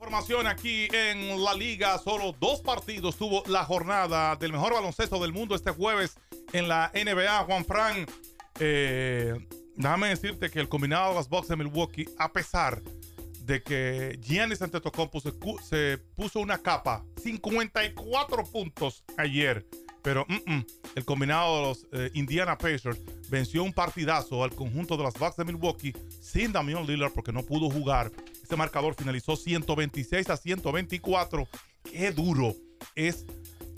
Información aquí en la liga, solo dos partidos tuvo la jornada del mejor baloncesto del mundo este jueves en la NBA. Juan Fran, eh, déjame decirte que el combinado de los Bucks de Milwaukee, a pesar de que Giannis Antetokounmpo se, se puso una capa, 54 puntos ayer, pero mm, mm, el combinado de los eh, Indiana Pacers venció un partidazo al conjunto de los Bucks de Milwaukee sin Damian Lillard porque no pudo jugar. Este marcador finalizó 126 a 124. Qué duro es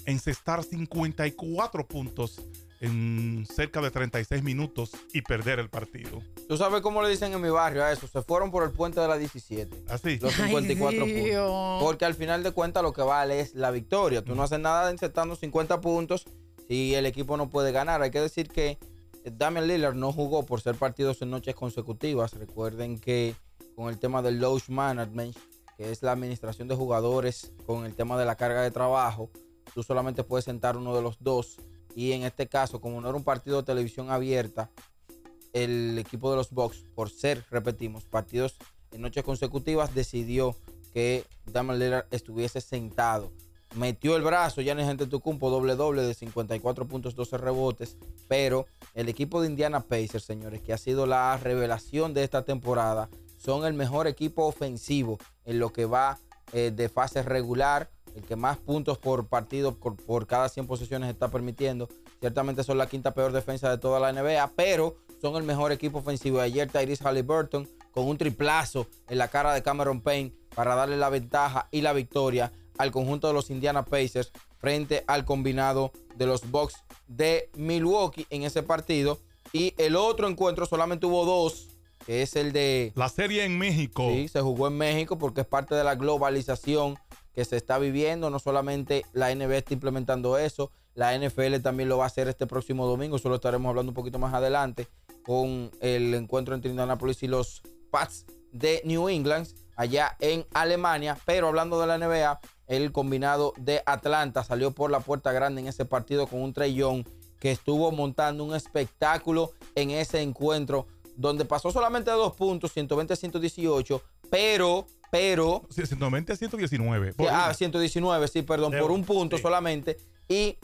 encestar 54 puntos en cerca de 36 minutos y perder el partido. ¿Tú sabes cómo le dicen en mi barrio a eso? Se fueron por el puente de la 17. Así. Los 54 Ay, puntos. Porque al final de cuentas lo que vale es la victoria. Tú no haces nada encestando 50 puntos si el equipo no puede ganar. Hay que decir que Damian Lillard no jugó por ser partidos en noches consecutivas. Recuerden que con el tema del load management, que es la administración de jugadores con el tema de la carga de trabajo, tú solamente puedes sentar uno de los dos. Y en este caso, como no era un partido de televisión abierta, el equipo de los Bucks, por ser, repetimos, partidos en noches consecutivas, decidió que Damian Lillard estuviese sentado. Metió el brazo, ya en gente Tucumpo, doble doble de 54 puntos, 12 rebotes. Pero el equipo de Indiana Pacers, señores, que ha sido la revelación de esta temporada, son el mejor equipo ofensivo en lo que va eh, de fase regular, el que más puntos por partido por, por cada 100 posesiones está permitiendo. Ciertamente son la quinta peor defensa de toda la NBA, pero son el mejor equipo ofensivo. Ayer Tyrese Halliburton con un triplazo en la cara de Cameron Payne para darle la ventaja y la victoria al conjunto de los Indiana Pacers frente al combinado de los Bucks de Milwaukee en ese partido. Y el otro encuentro solamente hubo dos, que es el de La serie en México. Sí, se jugó en México porque es parte de la globalización que se está viviendo. No solamente la NBA está implementando eso, la NFL también lo va a hacer este próximo domingo. Eso lo estaremos hablando un poquito más adelante con el encuentro entre Indianapolis y los Pats de New England allá en Alemania. Pero hablando de la NBA, el combinado de Atlanta salió por la puerta grande en ese partido con un Trey Young que estuvo montando un espectáculo en ese encuentro donde pasó solamente a dos puntos, 120 a 118, pero, pero, Sí, 120 a 119. Por ah, una. 119, sí, perdón, De por un- un punto sí. solamente. Y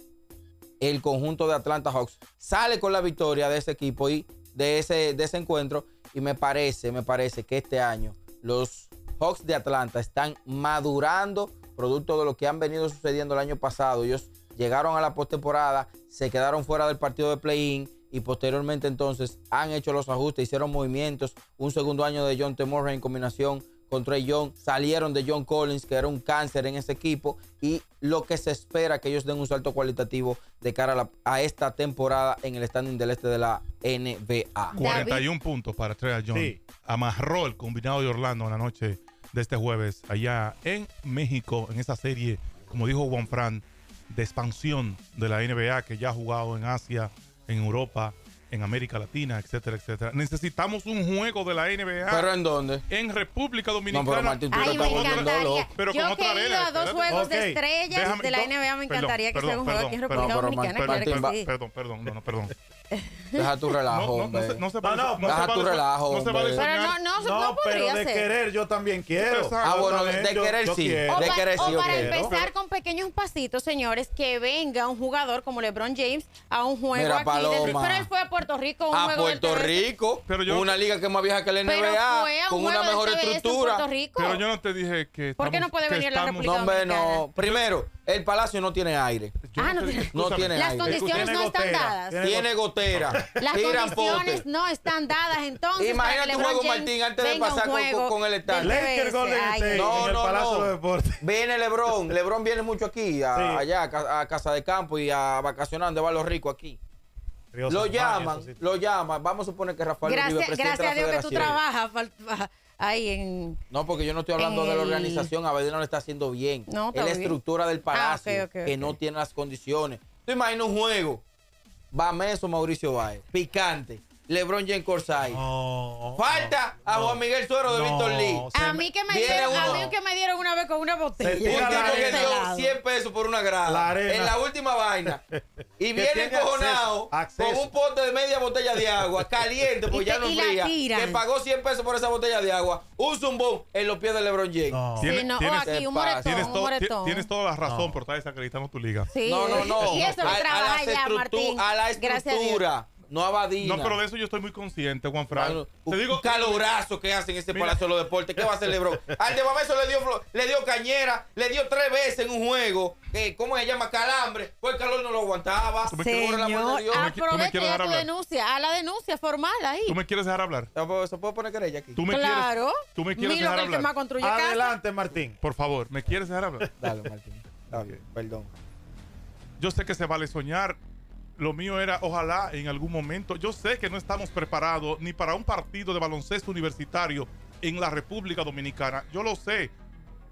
el conjunto de Atlanta Hawks sale con la victoria de ese equipo y de ese, de ese encuentro. Y me parece, me parece que este año los Hawks de Atlanta están madurando, producto de lo que han venido sucediendo el año pasado. Ellos llegaron a la postemporada, se quedaron fuera del partido de play-in y posteriormente entonces han hecho los ajustes, hicieron movimientos. Un segundo año de John T. En combinación con Trey Young, salieron de John Collins, que era un cáncer en ese equipo, y lo que se espera que ellos den un salto cualitativo de cara a, la- a esta temporada en el standing del este de la NBA. 41 puntos para Trey Young. Sí. Amarró el combinado de Orlando en la noche de este jueves allá en México, en esa serie, como dijo Juan Fran, de expansión de la NBA que ya ha jugado en Asia, en Europa, en América Latina, etcétera, etcétera. Necesitamos un juego de la NBA ¿Pero en dónde? en República No, Dominicana. pero Martín, tú Ay, me encantaría. Pero con Yo otra que he ido a dos juegos Ok. de estrellas Déjame- de la no, NBA, me perdón, encantaría que perdón, sea un juego aquí en perdón, República perdón, Dominicana. Martín, claro que Martín, sí. Perdón, perdón, no, no, perdón. Deja tu relajo, No, no, no, se, no se No, no, no se deja tu relajo, No se. Pero no, no, No, no pero podría de ser. querer yo también quiero. Ah, bueno, de querer yo sí. O, De querer o sí, yo para empezar con pequeños pasitos, señores, que venga un jugador como LeBron James a un juego Mira, aquí. Pero él fue a Puerto Rico a un A juego del Puerto TBS. Rico, Pero yo- una liga que es más vieja que la Pero NBA, fue a un con una del mejor TBS en estructura. Puerto Rico. Pero yo no te dije que. ¿Por qué no puede que venir a la estamos- No, hombre, no. Dominicana. Primero, el palacio no tiene aire. yo Ah, no tiene- No tiene Las aire. condiciones no están gotera. dadas. Tiene gotera. Las Tiran condiciones pote. no están dadas entonces. Imagínate para que un LeBron juego, James Martín, antes de venga a un pasar con- juego con el estadio. del Lakers TBS. Golden Ay, State No, en el no, Palacio no. de Deportes. Viene Lebron. Lebron viene mucho aquí, a- Sí. allá, a, ca- a Casa de Campo y a vacacionar donde va los ricos aquí. Río Lo San llaman, lo llaman. Vamos a suponer que Rafael Uribe, Gracias, presidente gracias a de la Dios que tú trabajas ahí en. No, porque yo no estoy hablando de la el- organización. Abedino lo está haciendo bien. No, es la bien. estructura del palacio Ah, ok, que no tiene las condiciones. Tú imaginas un juego. Va Meso, Mauricio Báez. Picante. LeBron James Corsay. No, Falta no, a. Juan Miguel Suero de No, Víctor Lee. A mí que me dieron, a mí que me dieron una vez con una botella. Un tipo que dio este lado. 100 pesos por una grada. La. En la última vaina. Y viene encojonado con un pote de media botella de agua, caliente, porque Y te- ya no fría. Que pagó 100 pesos por esa botella de agua. Un zumbón en los pies de LeBron James. No. Tiene- Sí, tienes- aquí un moretón, Tienes, un moretón. tienes toda la razón No. por estar desacreditando tu liga. Sí. No, no, no. Y eso a, lo a la trabaja ya, estructu- Martín. a la Gracias a Dios. estructura, no a Badina. No, pero de eso yo estoy muy consciente, Juan Fran. Te un, digo, un calorazo que hacen en ese Mira. Palacio de los Deportes. ¿Qué va a hacer LeBron? Al de Babeso le dio, le dio cañera, le dio tres veces en un juego. ¿Cómo se llama? Calambre. Pues el calor no lo aguantaba. Señor, de aprovecha dejar tu denuncia. A la denuncia formal ahí. ¿tú me quieres dejar hablar? ¿Se puede- ¿Se puede poner querella aquí? ¿Tú me claro. quieres, tú me quieres Mira dejar que el que hablar? más construye casa. Adelante, Martín. Por favor, ¿me quieres dejar hablar? Dale, Martín. Dale, perdón. Yo sé que se vale soñar. Lo mío era, ojalá en algún momento. Yo sé que no estamos preparados ni para un partido de baloncesto universitario en la República Dominicana. Yo lo sé.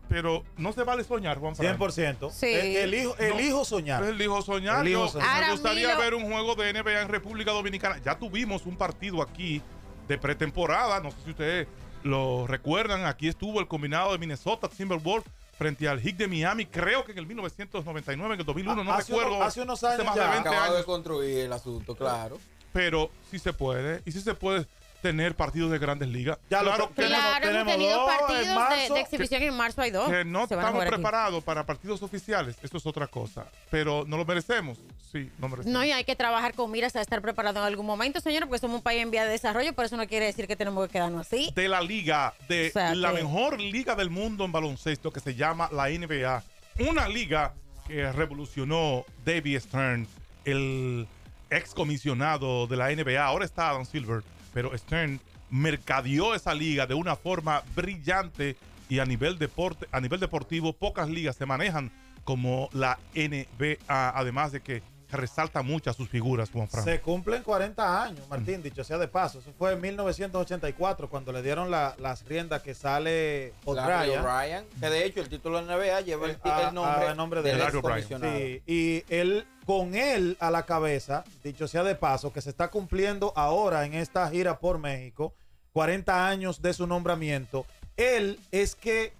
Pero no se vale soñar, Juan Fran. 100%. Sí. El, elijo, elijo soñar. Él dijo soñar. Elijo Yo- soñar. Me gustaría Milo- ver un juego de NBA en República Dominicana. Ya tuvimos un partido aquí de pretemporada. No sé si ustedes lo recuerdan. Aquí estuvo el combinado de Minnesota Timberwolves frente al Heat de Miami. Creo que en el 1999, en el 2001, no Hace recuerdo. uno- hace unos años más de ya. 20 Acabado de años. construir el asunto, claro. Pero sí se puede. Y sí se puede tener partidos de grandes ligas. Ya lo claro que, tenemos- Claro, hemos tenemos tenido dos en partidos de, marzo. de exhibición en marzo hay dos. que no estamos preparados para partidos oficiales. Eso es otra cosa. Pero no lo merecemos. Sí, no merecemos. No, y hay que trabajar con miras a estar preparado en algún momento, señor, porque somos un país en vía de desarrollo, pero eso no quiere decir que tenemos que quedarnos así. de la liga, de O sea, la que- mejor liga del mundo en baloncesto que se llama la NBA. Una liga que revolucionó David Stern, el ex comisionado de la NBA. Ahora está Adam Silver, pero Stern mercadeó esa liga de una forma brillante y a nivel, deporte, a nivel deportivo pocas ligas se manejan como la NBA, además de que resalta muchas sus figuras, Juan Fran. Se cumplen 40 años, Martín, dicho sea de paso. Eso fue en 1984 cuando le dieron la- las riendas que sale O'Brien. O'Brien, que de hecho el título de NBA lleva el, ti- Ah, el nombre, ah, el nombre de Larry comisionado. Sí, y él, con él a la cabeza, dicho sea de paso, que se está cumpliendo ahora en esta gira por México, 40 años de su nombramiento, él es que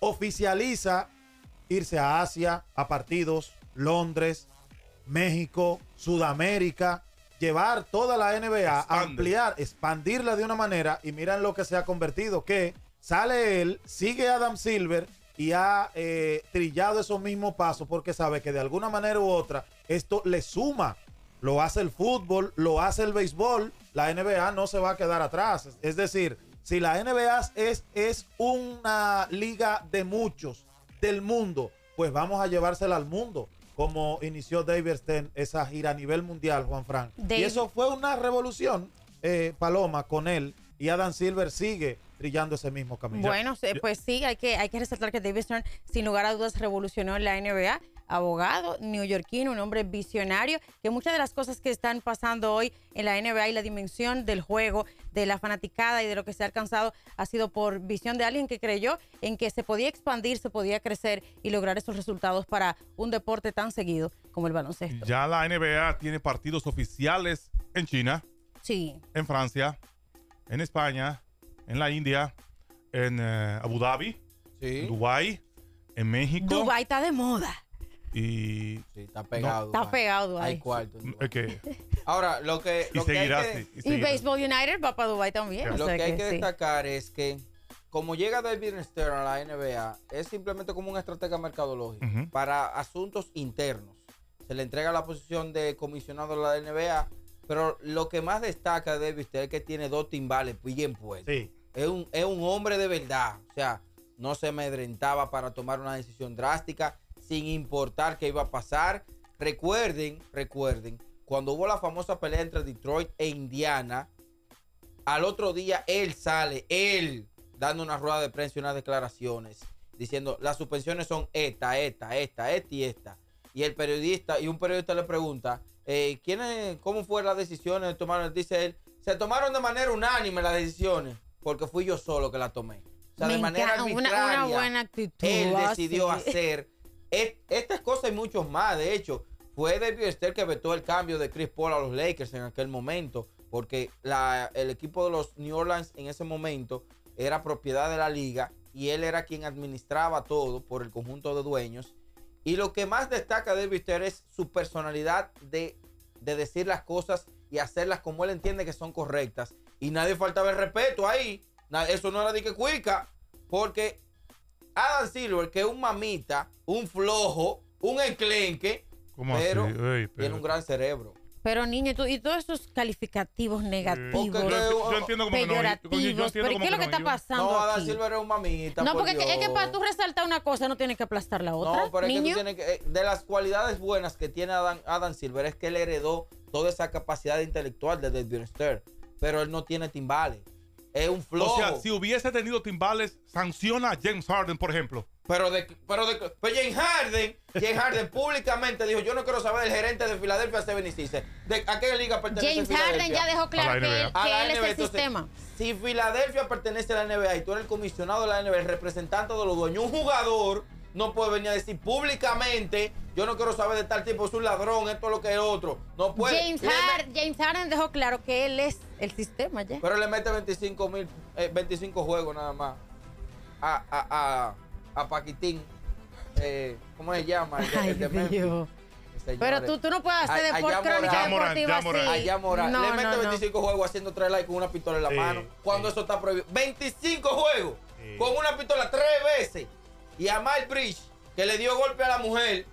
oficializa irse a Asia, a partidos, Londres, México, Sudamérica, llevar toda la NBA, Expande. ampliar, expandirla de una manera y miran lo que se ha convertido, que sale él, sigue Adam Silver y ha eh, trillado esos mismos pasos porque sabe que de alguna manera u otra esto le suma. Lo hace el fútbol, lo hace el béisbol, la NBA no se va a quedar atrás. Es decir, si la NBA es, es una liga de muchos del mundo, pues vamos a llevársela al mundo. Como inició David Stern esa gira a nivel mundial, Juan Frank. Y Dave- eso fue una revolución, eh, Paloma, con él. Y Adam Silver sigue brillando ese mismo camino. Bueno, pues sí, hay que, hay que resaltar que David Stern, sin lugar a dudas, revolucionó en la NBA. Abogado, neoyorquino, un hombre visionario, que muchas de las cosas que están pasando hoy en la NBA y la dimensión del juego, de la fanaticada y de lo que se ha alcanzado, ha sido por visión de alguien que creyó en que se podía expandir, se podía crecer y lograr esos resultados para un deporte tan seguido como el baloncesto. Ya la NBA tiene partidos oficiales en China, Sí. en Francia, en España, en la India, en eh, Abu Dhabi, Sí. en Dubái, en México. Dubái está de moda. Y Sí, está pegado. Está pegado Dubái. Hay cuarto. que, Ahora, lo que, y lo hay seguirá que, así. y Y. Baseball United va para Dubái también. lo sea que hay que sí. destacar es que como llega David Stern a la NBA, es simplemente como una estratega mercadológica Ujú. para asuntos internos. Se le entrega la posición de comisionado de la NBA, pero lo que más destaca de David Stern es que tiene dos timbales bien puestos. Sí. Es un, es un hombre de verdad. O sea, no se amedrentaba para tomar una decisión drástica sin importar qué iba a pasar. Recuerden, recuerden, cuando hubo la famosa pelea entre Detroit e Indiana, al otro día él sale, él, dando una rueda de prensa y unas declaraciones, diciendo, las suspensiones son esta, esta, esta, esta y esta. Y el periodista, y un periodista le pregunta, eh, ¿quién es- ¿cómo fue las decisiones de tomar? Dice él, se tomaron de manera unánime las decisiones, porque fui yo solo que las tomé. O sea, Me de manera una- arbitraria. una buena actitud, Él ah, decidió sí. hacer es- estas cosas y muchos más. De hecho, fue David Stern que vetó el cambio de Chris Paul a los Lakers en aquel momento. porque la- el equipo de los New Orleans en ese momento era propiedad de la liga y él era quien administraba todo por el conjunto de dueños. Y lo que más destaca de David Stern es su personalidad de, de decir las cosas y hacerlas como él entiende que son correctas. Y nadie faltaba el respeto ahí. Eso no era de que cuica. Porque Adam Silver, que es un mamita, un flojo, un enclenque, ¿Cómo pero así? Ey, tiene un gran cerebro. Pero niño, y, tú- y todos esos calificativos negativos, Porque- Yo, yo entiendo como que no. yo- yo peyorativos, entiendo pero ¿qué como es lo que que está yo- pasando No, Adam aquí? Silver es un mamita. No, por porque es que- es que Dios. para tú resaltar una cosa no tienes que aplastar la otra, No, pero es que niño. tú tienes que. eh, De las cualidades buenas que tiene Adam, Adam Silver es que él heredó toda esa capacidad intelectual de David Stern. Pero él no tiene timbales. Es un flojo. O sea, si hubiese tenido timbales, sanciona a James Harden, por ejemplo. Pero de, pero de, pues James Harden, James Harden públicamente dijo, yo no quiero saber del gerente de Philadelphia 76. ¿De a qué liga pertenece James Filadelfia? Harden ya dejó claro que, él, que es NBA, el entonces, sistema. Si Filadelfia pertenece a la NBA y tú eres el comisionado de la NBA, el representante de los dueños, un jugador no puede venir a decir públicamente, yo no quiero saber de tal tipo, es un ladrón, esto es lo que es otro. No puede. James, Le me- Har- James Harden dejó claro que él es el sistema ya. Pero le mete 25 mil, eh, 25 juegos nada más a, a, a, a Paquitín. Eh, ¿Cómo se llama? El Ay, el de Memphis. Dios. Señores. Pero tú, tú no puedes hacer deporte, allá crónica Morán. Deportiva ya Morán. así. Allá Morán. No, le mete no, no. 25 juegos haciendo tres likes con una pistola en la Sí, mano. Cuando sí. eso está prohibido. 25 juegos Sí. con una pistola tres veces. Y a Mike Bridge, que le dio golpe a la mujer,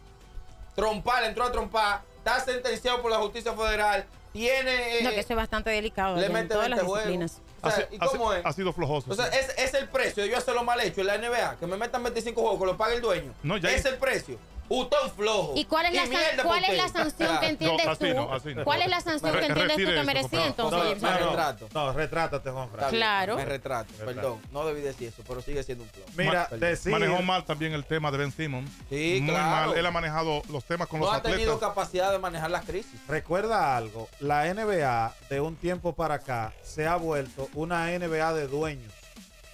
trompar, entró a trompar, está sentenciado por la justicia federal. Tiene. eh, No, que eso es bastante delicado le mete todas las 20 juegos. disciplinas. O sea, Ha, ¿y ha- cómo es? ha sido flojoso. O sea, sí. es, es el precio de yo hacerlo mal hecho en la NBA, que me metan 25 juegos, que lo pague el dueño. No, ya es el precio. Usted es un flojo. ¿Y cuál es, la, san- cuál es la sanción que Ah, entiendes No, así tú? no, así no. ¿Cuál es la sanción Re- que entiendes tú que merecía entonces, No, no, no, retrato. no, retrátate, Juan Claro. Me retrato, Retrato. perdón. No debí decir eso, pero sigue siendo un flojo. Mira, Perdón. decir, Manejó mal también el tema de Ben Simmons. Sí, Muy claro. mal. Él ha manejado los temas con No los ha tenido atletas. capacidad de manejar las crisis. recuerda algo, la NBA de un tiempo para acá se ha vuelto una NBA de dueños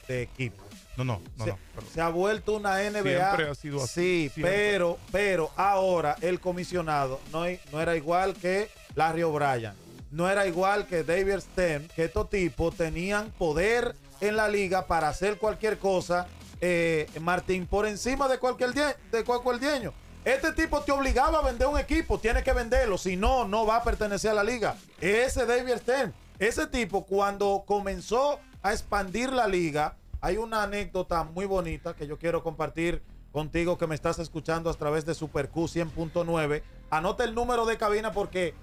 de equipos. No, no, no. se, no, se ha vuelto una NBA. Siempre ha sido así, Sí, siempre. pero, pero ahora el comisionado no, no era igual que Larry O'Brien. No era igual que David Stern, que estos tipos tenían poder en la liga para hacer cualquier cosa, eh, Martín, por encima de cualquier, die- de cualquier dueño. Este tipo te obligaba a vender un equipo, tiene que venderlo, si no, no va a pertenecer a la liga. Ese David Stern, ese tipo cuando comenzó a expandir la liga, hay una anécdota muy bonita que yo quiero compartir contigo que me estás escuchando a través de Super Q 100.9. Anota el número de cabina porque,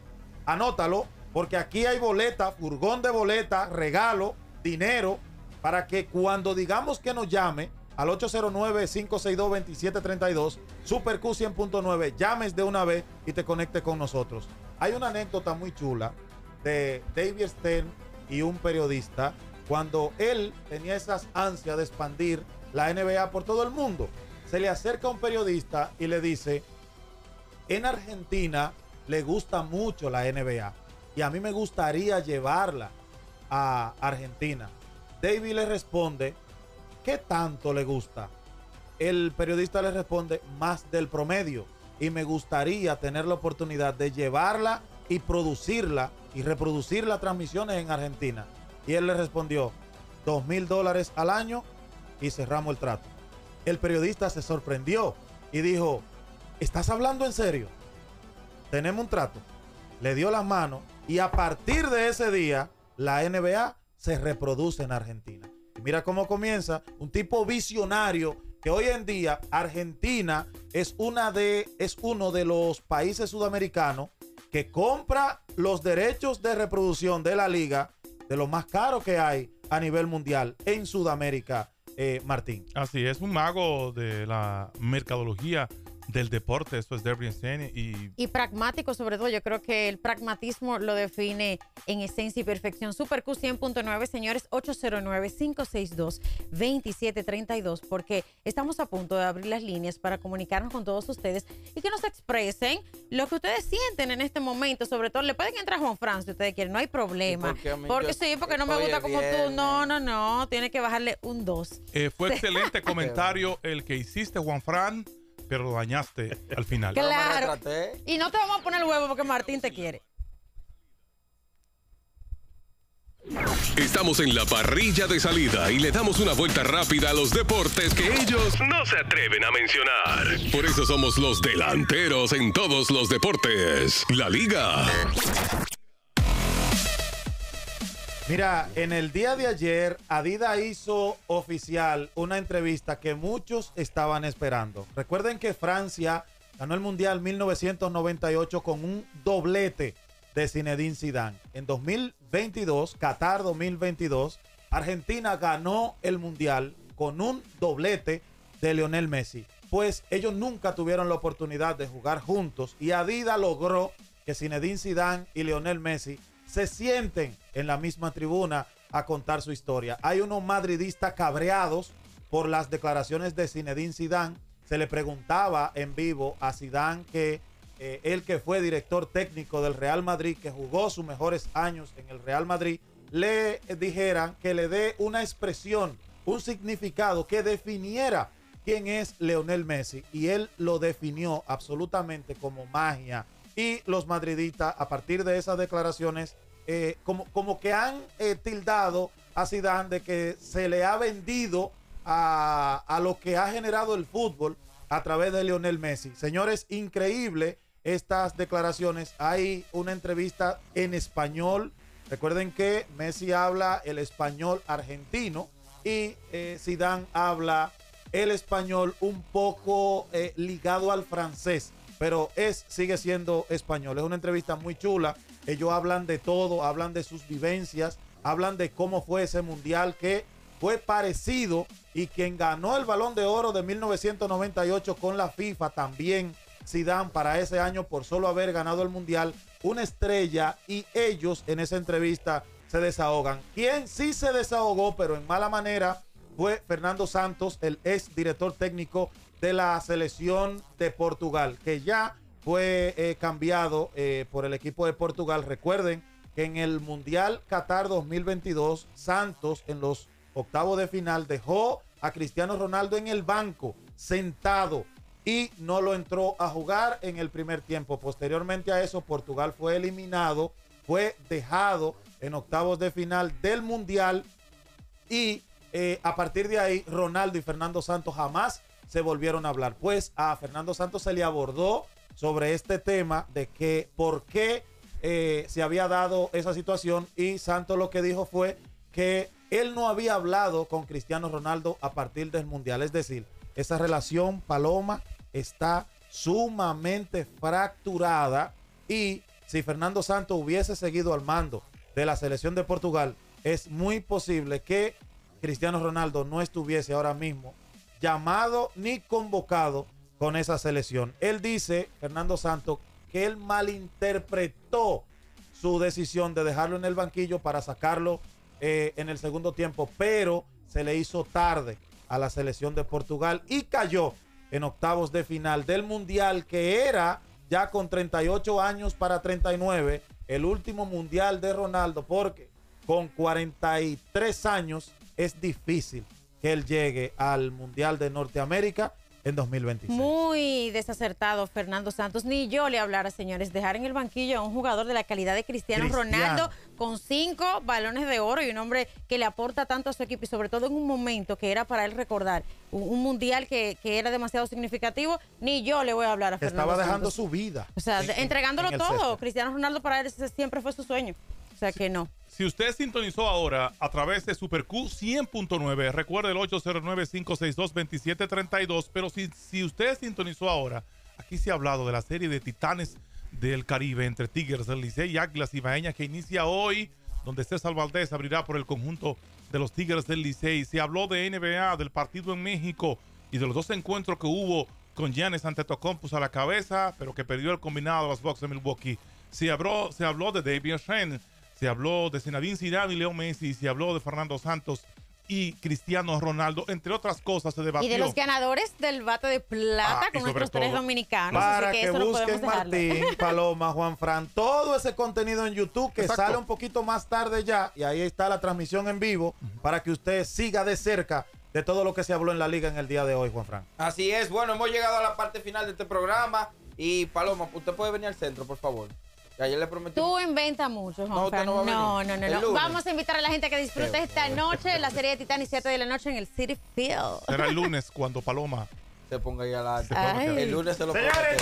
anótalo, porque aquí hay boleta, furgón de boleta, regalo, dinero, para que cuando digamos que nos llame al 809-562-2732, Super Q 100.9, llames de una vez y te conecte con nosotros. Hay una anécdota muy chula de David Stern y un periodista cuando él tenía esas ansias de expandir la NBA por todo el mundo. Se le acerca un periodista y le dice, en Argentina le gusta mucho la NBA y a mí me gustaría llevarla a Argentina. David le responde, ¿qué tanto le gusta? El periodista le responde, más del promedio y me gustaría tener la oportunidad de llevarla y producirla y reproducir las transmisiones en Argentina. Y él le respondió, dos mil dólares al año y cerramos el trato. El periodista se sorprendió y dijo, ¿estás hablando en serio? Tenemos un trato. Le dio las manos y a partir de ese día la NBA se reproduce en Argentina. Mira cómo comienza un tipo visionario que hoy en día Argentina es una de es uno de los países sudamericanos que compra los derechos de reproducción de la liga de lo más caro que hay a nivel mundial en Sudamérica, eh, Martín. Así es, un mago de la mercadología del deporte. Eso es Derby y Y pragmático, sobre todo. Yo creo que el pragmatismo lo define en esencia y perfección. Super Q 100.9, señores, 809-562-2732, porque estamos a punto de abrir las líneas para comunicarnos con todos ustedes y que nos expresen lo que ustedes sienten en este momento. Sobre todo, le pueden entrar a Juan Fran si ustedes quieren, no hay problema. Porque Yo- sí, porque no me gusta como tú. No, no, no. Tiene que bajarle un 2. eh, fue excelente comentario el que hiciste, Juan Fran, pero lo dañaste al final. Claro. Y no te vamos a poner el huevo porque Martín te quiere. Estamos en la parrilla de salida y le damos una vuelta rápida a los deportes que ellos no se atreven a mencionar. Por eso somos los delanteros en todos los deportes. La liga. Mira, en el día de ayer, Adidas hizo oficial una entrevista que muchos estaban esperando. Recuerden que Francia ganó el Mundial 1998 con un doblete de Zinedine Zidane. En 2022, Qatar 2022, Argentina ganó el Mundial con un doblete de Lionel Messi. Pues ellos nunca tuvieron la oportunidad de jugar juntos y Adidas logró que Zinedine Zidane y Lionel Messi se sienten en la misma tribuna a contar su historia. Hay unos madridistas cabreados por las declaraciones de Zinedine Zidane. Se le preguntaba en vivo a Zidane que eh, él que fue director técnico del Real Madrid, que jugó sus mejores años en el Real Madrid, le dijeran que le dé una expresión, un significado que definiera quién es Leonel Messi. Y él lo definió absolutamente como magia, y los madridistas, a partir de esas declaraciones, eh, como, como que han eh, tildado a Zidane de que se le ha vendido a, a, lo que ha generado el fútbol a través de Lionel Messi. Señores, increíble estas declaraciones. Hay una entrevista en español. Recuerden que Messi habla el español argentino y eh, Zidane habla el español un poco eh, ligado al francés pero es, sigue siendo español. Es una entrevista muy chula. Ellos hablan de todo, hablan de sus vivencias, hablan de cómo fue ese mundial que fue parecido y quien ganó el balón de oro de 1998 con la FIFA también Zidane para ese año por solo haber ganado el mundial, una estrella y ellos en esa entrevista se desahogan. Quien sí se desahogó, pero en mala manera, fue Fernando Santos, el ex director técnico de la selección de Portugal, que ya fue eh, cambiado eh, por el equipo de Portugal. Recuerden que en el Mundial Qatar 2022, Santos en los octavos de final dejó a Cristiano Ronaldo en el banco, sentado, y no lo entró a jugar en el primer tiempo. Posteriormente a eso, Portugal fue eliminado, fue dejado en octavos de final del Mundial y eh, a partir de ahí, Ronaldo y Fernando Santos jamás se volvieron a hablar. Pues a Fernando Santos se le abordó sobre este tema de que por qué eh, se había dado esa situación y Santos lo que dijo fue que él no había hablado con Cristiano Ronaldo a partir del Mundial. Es decir, esa relación Paloma está sumamente fracturada y si Fernando Santos hubiese seguido al mando de la selección de Portugal, es muy posible que Cristiano Ronaldo no estuviese ahora mismo llamado ni convocado con esa selección. Él dice, Fernando Santos, que él malinterpretó su decisión de dejarlo en el banquillo para sacarlo eh, en el segundo tiempo, pero se le hizo tarde a la selección de Portugal y cayó en octavos de final del Mundial que era ya con 38 años para 39, el último Mundial de Ronaldo, porque con 43 años es difícil que él llegue al Mundial de Norteamérica en 2026. Muy desacertado Fernando Santos. Ni yo le hablara, señores, dejar en el banquillo a un jugador de la calidad de Cristiano, Cristiano, Ronaldo con cinco balones de oro y un hombre que le aporta tanto a su equipo y sobre todo en un momento que era para él recordar un, un mundial que, que, era demasiado significativo. Ni yo le voy a hablar a Fernando Estaba dejando Santos. su vida. O sea, en, entregándolo en todo. césped. Cristiano Ronaldo para él siempre fue su sueño. Sea que no. Si usted sintonizó ahora a través de Super Q 100.9, recuerde el 809-562-2732. Pero si, si usted sintonizó ahora, aquí se ha hablado de la serie de Titanes del Caribe entre Tigres del Licey y Águilas Ibaeñas que inicia hoy, donde César Valdés abrirá por el conjunto de los Tigres del Licey. Se habló de NBA, del partido en México y de los dos encuentros que hubo con Giannis Antetokounmpo a la cabeza, pero que perdió el combinado de los Bucks de Milwaukee. Se habló, se habló de David Shen, se habló de Zinedine Zidane y Leo Messi, se habló de Fernando Santos y Cristiano Ronaldo, entre otras cosas, se debatió. Y de los ganadores del bate de plata Ah, y con sobre nuestros tres todo, dominicanos. Para así que, que, eso busquen. Martín, Paloma, Juan Fran, todo ese contenido en YouTube que Exacto. sale un poquito más tarde ya y ahí está la transmisión en vivo para que usted siga de cerca de todo lo que se habló en la liga en el día de hoy, Juan Fran. Así es, bueno, hemos llegado a la parte final de este programa y Paloma, usted puede venir al centro, por favor. Que ayer le prometí. Tú inventas mucho, Juan No, usted no va a venir. no, no. Vamos a invitar a la gente a que disfrute esta noche la serie de Titanic 7 de la noche en el City Field. Será el lunes cuando Paloma. Se ponga ahí adelante. Ay. El lunes se lo Señores,